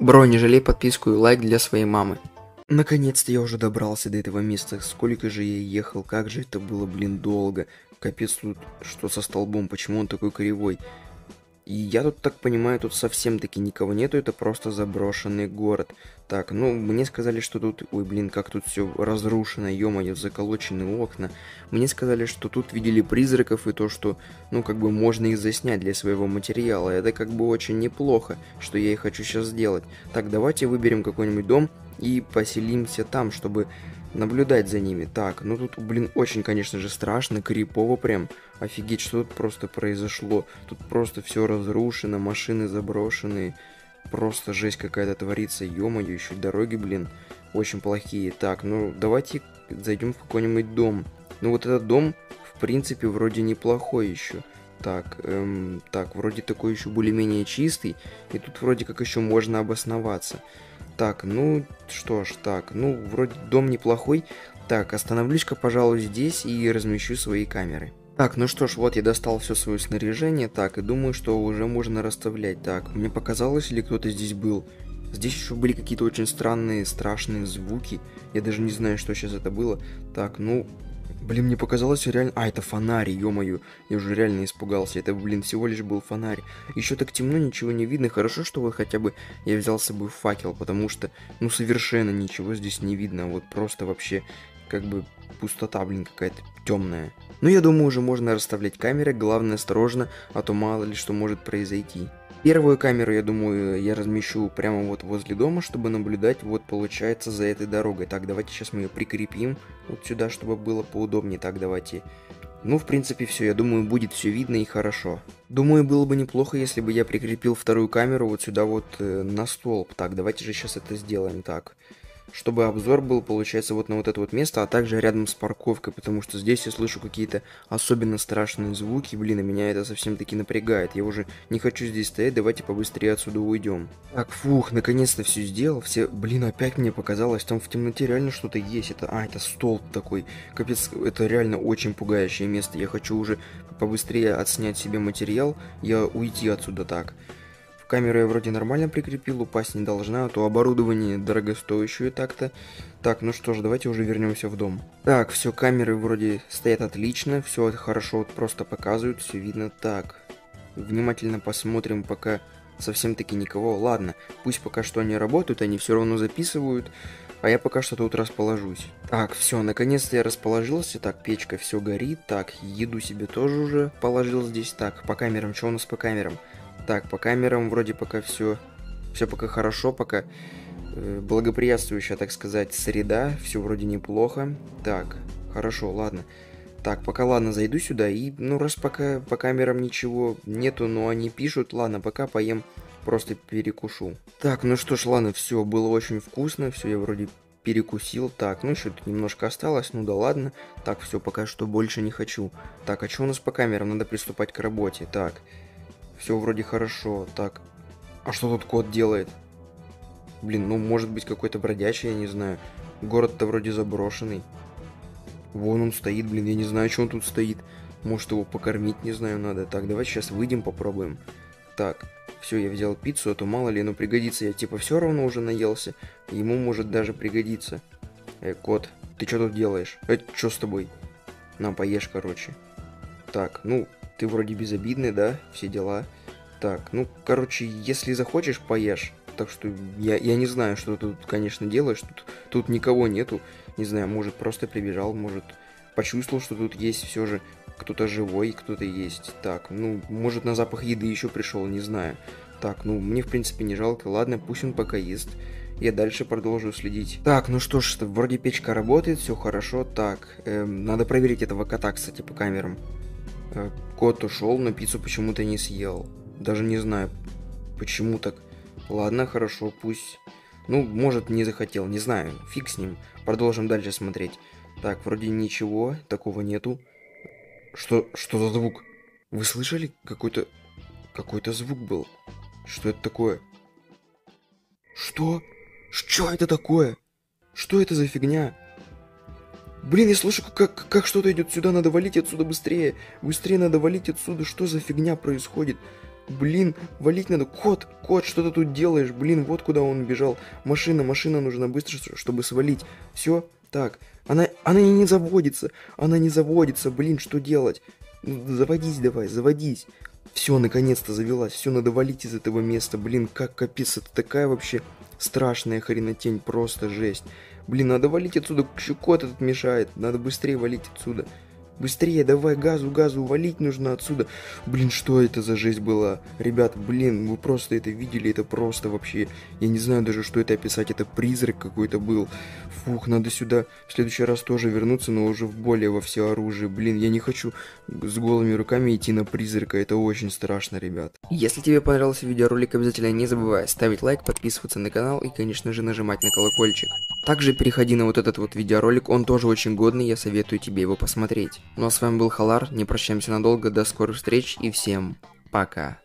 Бро, не жалей подписку и лайк для своей мамы. Наконец-то я уже добрался до этого места. Сколько же я ехал, как же это было, блин, долго. Капец тут, что со столбом, почему он такой кривой. И я тут так понимаю, тут совсем таки никого нету, это просто заброшенный город. Так, ну, мне сказали, что тут... Ой, блин, как тут все разрушено, ё-моё, заколочены окна. Мне сказали, что тут видели призраков и то, что, ну, как бы можно их заснять для своего материала. Это как бы очень неплохо, что я и хочу сейчас сделать. Так, давайте выберем какой-нибудь дом и поселимся там, чтобы наблюдать за ними. Так, ну тут, блин, очень, конечно же, страшно, крипово прям. Офигеть, что тут просто произошло. Тут просто все разрушено, машины заброшенные. Просто жесть какая-то творится. Ё-моё, еще дороги, блин, очень плохие. Так, ну давайте зайдем в какой-нибудь дом. Ну вот этот дом, в принципе, вроде неплохой еще. Так, эм, так, вроде такой еще более-менее чистый. И тут вроде как еще можно обосноваться. Так, ну что ж, так, ну вроде дом неплохой. Так, остановлюсь-ка, пожалуй, здесь и размещу свои камеры. Так, ну что ж, вот я достал все свое снаряжение, так, и думаю, что уже можно расставлять. Так, мне показалось, или кто-то здесь был. Здесь еще были какие-то очень странные, страшные звуки. Я даже не знаю, что сейчас это было. Так, ну, Блин, мне показалось реально... А, это фонарь, ё-моё. Я уже реально испугался. Это, блин, всего лишь был фонарь. Еще так темно, ничего не видно. Хорошо, что вот хотя бы я взял с собой факел, потому что, ну, совершенно ничего здесь не видно. Вот просто вообще, как бы, пустота, блин, какая-то темная. Ну, я думаю, уже можно расставлять камеры. Главное, осторожно, а то мало ли что может произойти. Первую камеру, я думаю, я размещу прямо вот возле дома, чтобы наблюдать, вот получается, за этой дорогой. Так, давайте сейчас мы ее прикрепим вот сюда, чтобы было поудобнее. Так, давайте. Ну, в принципе, все, я думаю, будет все видно и хорошо. Думаю, было бы неплохо, если бы я прикрепил вторую камеру вот сюда вот э, на столб. Так, давайте же сейчас это сделаем. Так чтобы обзор был, получается, вот на вот это вот место, а также рядом с парковкой, потому что здесь я слышу какие-то особенно страшные звуки, блин, и меня это совсем-таки напрягает. Я уже не хочу здесь стоять, давайте побыстрее отсюда уйдем. Так, фух, наконец-то все сделал, все, блин, опять мне показалось, там в темноте реально что-то есть, это, а, это столб такой, капец, это реально очень пугающее место, я хочу уже побыстрее отснять себе материал, я уйти отсюда так. Камеру я вроде нормально прикрепил, упасть не должна, а то оборудование дорогостоящее так-то. Так, ну что ж, давайте уже вернемся в дом. Так, все, камеры вроде стоят отлично, все хорошо вот просто показывают, все видно. Так, внимательно посмотрим, пока совсем-таки никого. Ладно, пусть пока что они работают, они все равно записывают, а я пока что тут расположусь. Так, все, наконец-то я расположился. Так, печка все горит. Так, еду себе тоже уже положил здесь. Так, по камерам, что у нас по камерам? Так, по камерам вроде пока все, все пока хорошо, пока э, благоприятствующая, так сказать, среда, все вроде неплохо. Так, хорошо, ладно. Так, пока ладно, зайду сюда и, ну, раз пока по камерам ничего нету, но они пишут, ладно, пока поем, просто перекушу. Так, ну что ж, ладно, все, было очень вкусно, все, я вроде перекусил. Так, ну тут немножко осталось, ну да ладно. Так, все, пока что больше не хочу. Так, а что у нас по камерам? Надо приступать к работе. Так, все вроде хорошо. Так, а что тут кот делает? Блин, ну может быть какой-то бродячий, я не знаю. Город-то вроде заброшенный. Вон он стоит, блин, я не знаю, что он тут стоит. Может его покормить, не знаю, надо. Так, давай сейчас выйдем, попробуем. Так, все, я взял пиццу, а то мало ли, ну пригодится. Я типа все равно уже наелся. Ему может даже пригодиться. Э, кот, ты что тут делаешь? Э, что с тобой? На, поешь, короче. Так, ну, ты вроде безобидный, да? Все дела. Так, ну, короче, если захочешь, поешь. Так что я, я не знаю, что ты тут, конечно, делаешь. Тут, тут никого нету. Не знаю, может, просто прибежал, может, почувствовал, что тут есть все же кто-то живой, кто-то есть. Так, ну, может, на запах еды еще пришел, не знаю. Так, ну, мне, в принципе, не жалко. Ладно, пусть он пока ест. Я дальше продолжу следить. Так, ну что ж, вроде печка работает, все хорошо. Так, эм, надо проверить этого кота, кстати, по камерам. Кот ушел, но пиццу почему-то не съел. Даже не знаю, почему так. Ладно, хорошо, пусть... Ну, может, не захотел, не знаю. Фиг с ним. Продолжим дальше смотреть. Так, вроде ничего, такого нету. Что, что за звук? Вы слышали? Какой-то... Какой-то звук был. Что это такое? Что? Что это такое? Что это за фигня? Блин, я слышу, как, как что-то идет сюда, надо валить отсюда быстрее. Быстрее надо валить отсюда, что за фигня происходит? Блин, валить надо. Кот, кот, что ты тут делаешь? Блин, вот куда он бежал. Машина, машина нужна быстро, чтобы свалить. Все, так. Она, она не заводится. Она не заводится. Блин, что делать? Ну, заводись давай, заводись. Все, наконец-то завелась. Все, надо валить из этого места. Блин, как капец, это такая вообще страшная хренотень, просто жесть. Блин, надо валить отсюда, еще кот этот мешает. Надо быстрее валить отсюда. Быстрее, давай, газу, газу, валить нужно отсюда. Блин, что это за жесть была? Ребят, блин, вы просто это видели, это просто вообще... Я не знаю даже, что это описать, это призрак какой-то был. Фух, надо сюда в следующий раз тоже вернуться, но уже в более во все оружие. Блин, я не хочу с голыми руками идти на призрака, это очень страшно, ребят. Если тебе понравился видеоролик, обязательно не забывай ставить лайк, подписываться на канал и, конечно же, нажимать на колокольчик. Также переходи на вот этот вот видеоролик, он тоже очень годный, я советую тебе его посмотреть. Ну а с вами был Халар, не прощаемся надолго, до скорых встреч и всем пока.